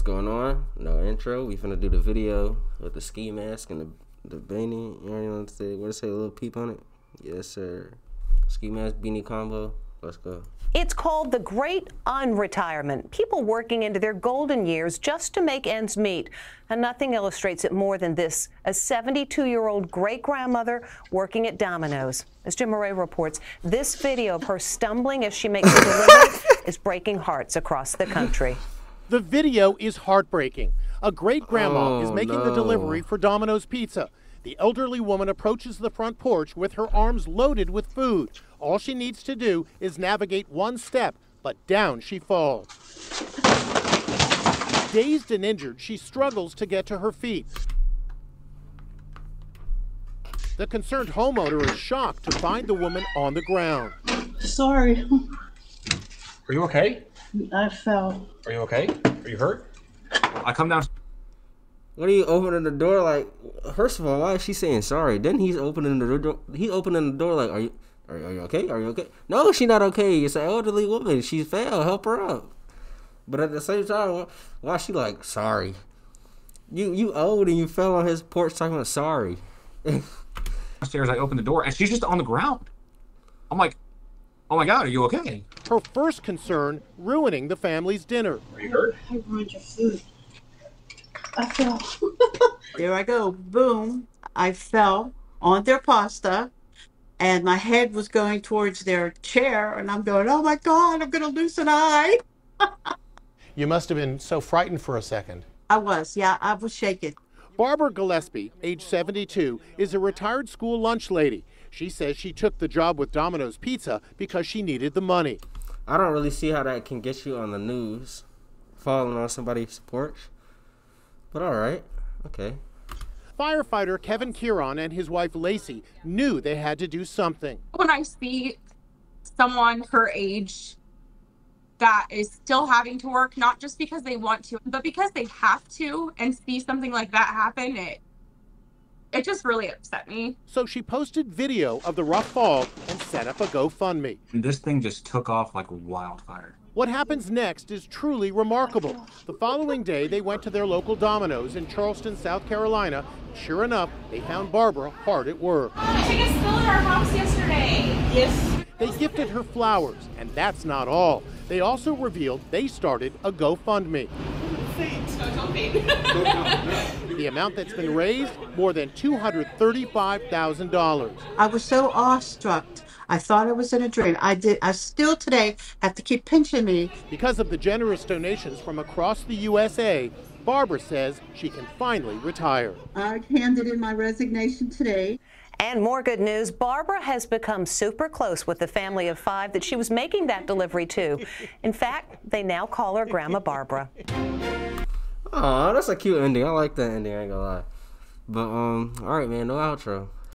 what's going on? No intro. We finna do the video with the ski mask and the the beanie. You know what to say? What to say? A little peep on it? Yes, sir. Ski mask beanie combo. Let's go. It's called the Great Unretirement. People working into their golden years just to make ends meet. And nothing illustrates it more than this a 72 year old great grandmother working at Domino's. As Jim Moret reports, this video of her stumbling as she makes a delivery is breaking hearts across the country. The video is heartbreaking. A great grandma Oh, is making the delivery for Domino's Pizza. The elderly woman approaches the front porch with her arms loaded with food. All she needs to do is navigate one step, but down she falls. Dazed and injured, she struggles to get to her feet. The concerned homeowner is shocked to find the woman on the ground. Sorry, Are you okay? I fell. Are you okay? Are you hurt? I come down. What are you opening the door like? First of all, why is she saying sorry? Then he's opening the door. He opening the door like, are you, are, are you okay? Are you okay? No, she not okay. It's an elderly woman. She fell. Help her up. But at the same time, why, why she like sorry? You you old and you fell on his porch talking about sorry. Downstairs, I open the door, and she's just on the ground. I'm like, oh my god, are you okay? Her first concern ruining the family's dinner. Are you hurt? I ruined your food. I fell. There I go. Boom. I fell on their pasta and my head was going towards their chair and I'm going, oh my God, I'm going to lose an eye. You must have been so frightened for a second. I was, yeah, I was shaking. Barbara Gillespie, age 72, is a retired school lunch lady. She says she took the job with Domino's Pizza because she needed the money. I don't really see how that can get you on the news, falling on somebody's porch. But all right, okay. Firefighter Kevin Kieron and his wife Lacey knew they had to do something. when I see someone her age that is still having to work, not just because they want to, but because they have to, and see something like that happen, it it just really upset me. So she posted video of the rough fall and set up a GoFundMe. This thing just took off like wildfire. What happens next is truly remarkable. The following day, they went to their local Domino's in Charleston, South Carolina. Sure enough, they found Barbara hard at work. Chicken spill in our house yesterday. Yes. They gifted her flowers, and that's not all. They also revealed they started a GoFundMe. The amount that's been raised, more than $235,000. I was so awestruck. I thought I was in a dream. I did. I still today have to keep pinching me. Because of the generous donations from across the USA, Barbara says she can finally retire. I handed in my resignation today. And more good news Barbara has become super close with the family of five that she was making that delivery to. In fact, they now call her Grandma Barbara. Oh, that's a cute ending. I like that ending. I ain't gonna lie. But um, all right, man. No outro.